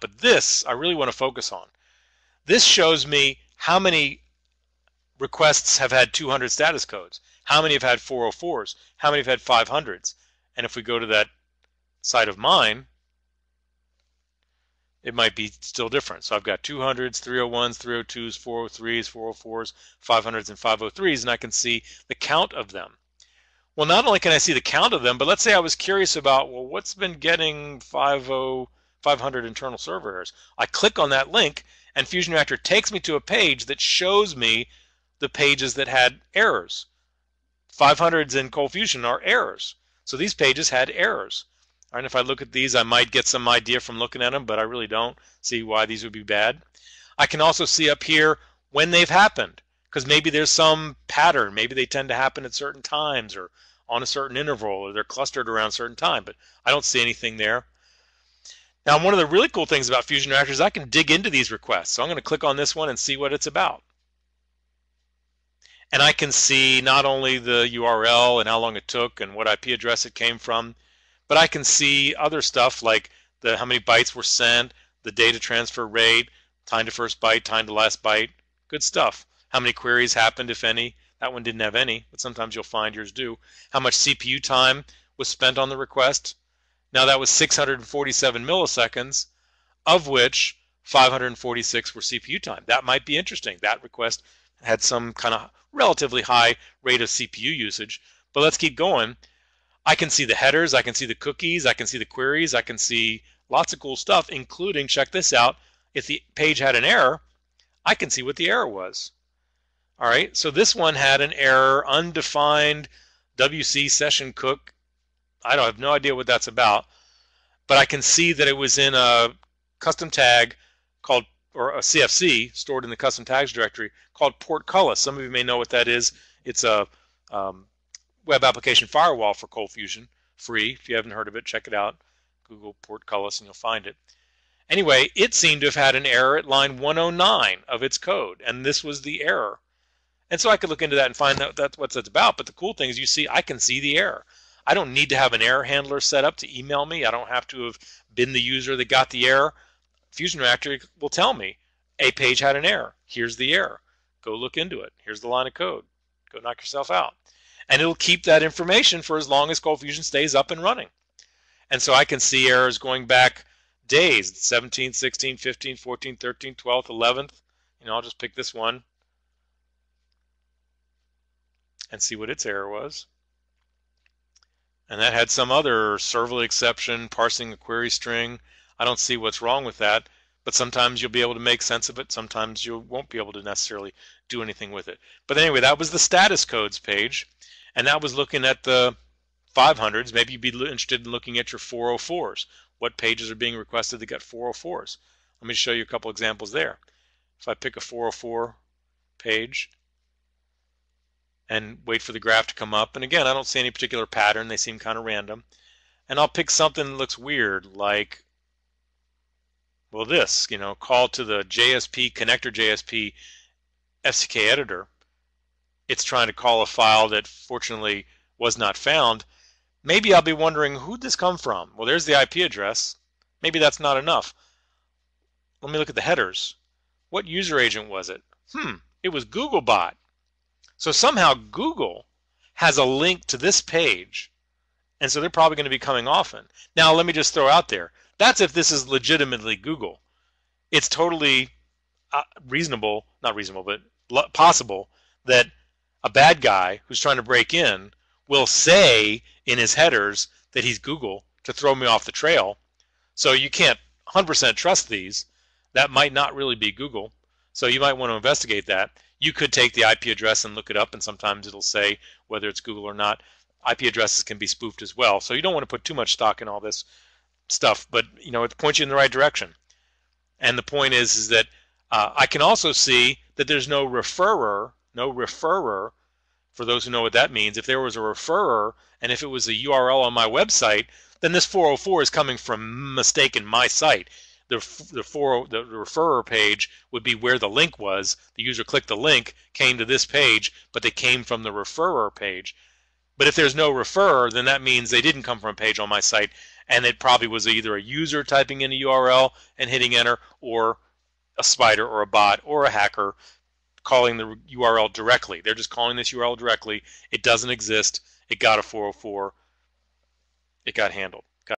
But this I really want to focus on. This shows me how many requests have had 200 status codes, how many have had 404s, how many have had 500s. And if we go to that side of mine, it might be still different. So I've got 200s, 301s, 302s, 403s, 404s, 500s, and 503s, and I can see the count of them. Well, not only can I see the count of them, but let's say I was curious about, well, what's been getting 50, 500 internal server errors? I click on that link, and FusionReactor takes me to a page that shows me the pages that had errors. 500s in ColdFusion are errors. So these pages had errors. And if I look at these, I might get some idea from looking at them, but I really don't see why these would be bad. I can also see up here when they've happened, because maybe there's some pattern. Maybe they tend to happen at certain times or on a certain interval, or they're clustered around a certain time, but I don't see anything there. Now, one of the really cool things about FusionReactor is I can dig into these requests. So I'm going to click on this one and see what it's about. And I can see not only the URL and how long it took and what IP address it came from, but I can see other stuff like the how many bytes were sent, the data transfer rate, time to first byte, time to last byte. Good stuff. How many queries happened, if any. That one didn't have any, but sometimes you'll find yours do. How much CPU time was spent on the request. Now that was 647 milliseconds, of which 546 were CPU time. That might be interesting. That request had some kind of relatively high rate of CPU usage. But let's keep going. I can see the headers, I can see the cookies, I can see the queries, I can see lots of cool stuff, including, check this out, if the page had an error, I can see what the error was. All right, so this one had an error, undefined WC session cook. I don't have no idea what that's about, but I can see that it was in a custom tag called, or a CFC stored in the custom tags directory called portcullis. Some of you may know what that is. It's a um, web application firewall for ColdFusion, free. If you haven't heard of it, check it out. Google portcullis and you'll find it. Anyway, it seemed to have had an error at line 109 of its code, and this was the error. And so I could look into that and find out that's what that's about. But the cool thing is you see, I can see the error. I don't need to have an error handler set up to email me. I don't have to have been the user that got the error. FusionReactor will tell me a page had an error. Here's the error. Go look into it. Here's the line of code. Go knock yourself out and it'll keep that information for as long as ColdFusion stays up and running. And so I can see errors going back days 17, 16, 15, 14, 13, 12th, 11th. You know, I'll just pick this one and see what its error was. And that had some other servlet exception, parsing a query string. I don't see what's wrong with that, but sometimes you'll be able to make sense of it. Sometimes you won't be able to necessarily do anything with it. But anyway, that was the status codes page and that was looking at the 500s. Maybe you'd be interested in looking at your 404s. What pages are being requested that get 404s? Let me show you a couple examples there. If I pick a 404 page and wait for the graph to come up, and again, I don't see any particular pattern. They seem kind of random. And I'll pick something that looks weird, like, well, this, you know, call to the JSP, connector JSP FCK editor it's trying to call a file that fortunately was not found, maybe I'll be wondering who'd this come from? Well, there's the IP address. Maybe that's not enough. Let me look at the headers. What user agent was it? Hmm, it was Googlebot. So somehow Google has a link to this page, and so they're probably going to be coming often. Now, let me just throw out there that's if this is legitimately Google. It's totally uh, reasonable, not reasonable, but possible that a bad guy who's trying to break in will say in his headers that he's Google to throw me off the trail. So you can't 100% trust these. That might not really be Google. So you might want to investigate that. You could take the IP address and look it up, and sometimes it'll say whether it's Google or not. IP addresses can be spoofed as well. So you don't want to put too much stock in all this stuff, but you know it points you in the right direction. And the point is, is that uh, I can also see that there's no referrer no referrer. For those who know what that means, if there was a referrer and if it was a URL on my website, then this 404 is coming from mistake in my site the the for the referrer page would be where the link was. The user clicked the link, came to this page, but they came from the referrer page. But if there's no referrer, then that means they didn't come from a page on my site, and it probably was either a user typing in a URL and hitting enter, or a spider or a bot or a hacker calling the URL directly. They're just calling this URL directly. It doesn't exist. It got a 404. It got handled.